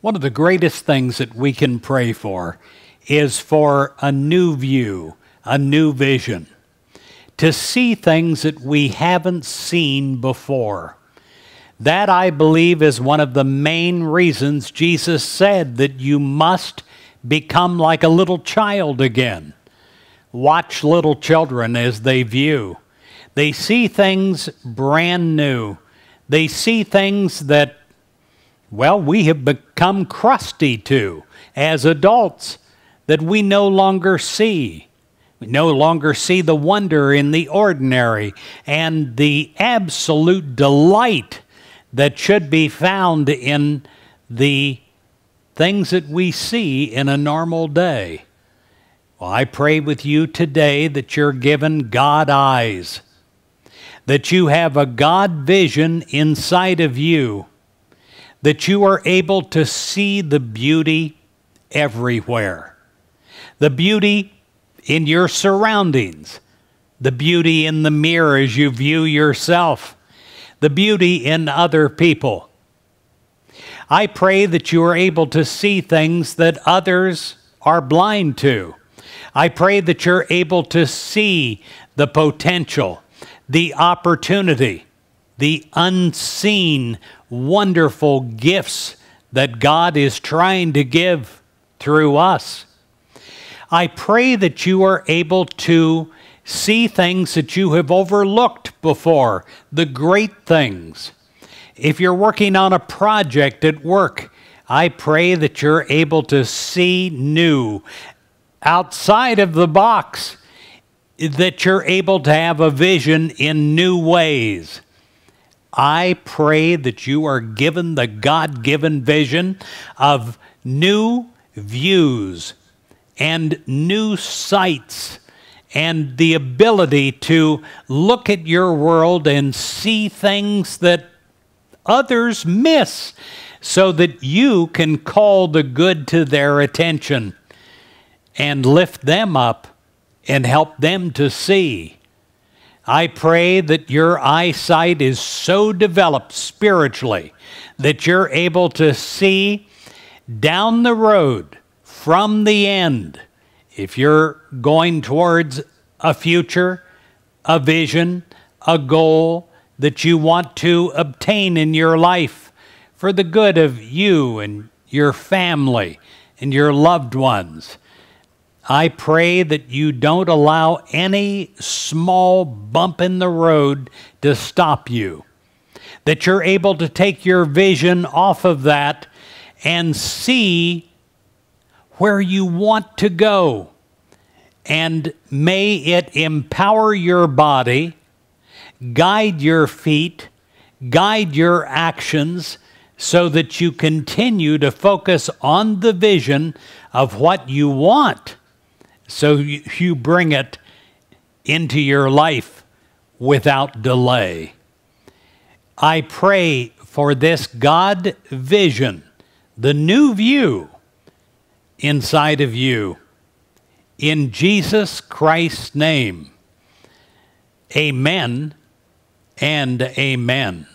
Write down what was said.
One of the greatest things that we can pray for is for a new view, a new vision, to see things that we haven't seen before. That, I believe, is one of the main reasons Jesus said that you must become like a little child again. Watch little children as they view. They see things brand new. They see things that well, we have become crusty too as adults that we no longer see. We no longer see the wonder in the ordinary and the absolute delight that should be found in the things that we see in a normal day. Well, I pray with you today that you're given God eyes, that you have a God vision inside of you that you are able to see the beauty everywhere. The beauty in your surroundings, the beauty in the mirror as you view yourself, the beauty in other people. I pray that you are able to see things that others are blind to. I pray that you're able to see the potential, the opportunity, the unseen wonderful gifts that God is trying to give through us. I pray that you are able to see things that you have overlooked before, the great things. If you're working on a project at work, I pray that you're able to see new, outside of the box, that you're able to have a vision in new ways. I pray that you are given the God given vision of new views and new sights and the ability to look at your world and see things that others miss so that you can call the good to their attention and lift them up and help them to see. I pray that your eyesight is so developed spiritually that you're able to see down the road from the end. If you're going towards a future, a vision, a goal that you want to obtain in your life for the good of you and your family and your loved ones. I pray that you don't allow any small bump in the road to stop you. That you're able to take your vision off of that and see where you want to go. And may it empower your body, guide your feet, guide your actions, so that you continue to focus on the vision of what you want so you bring it into your life without delay. I pray for this God vision, the new view inside of you. In Jesus Christ's name, amen and amen.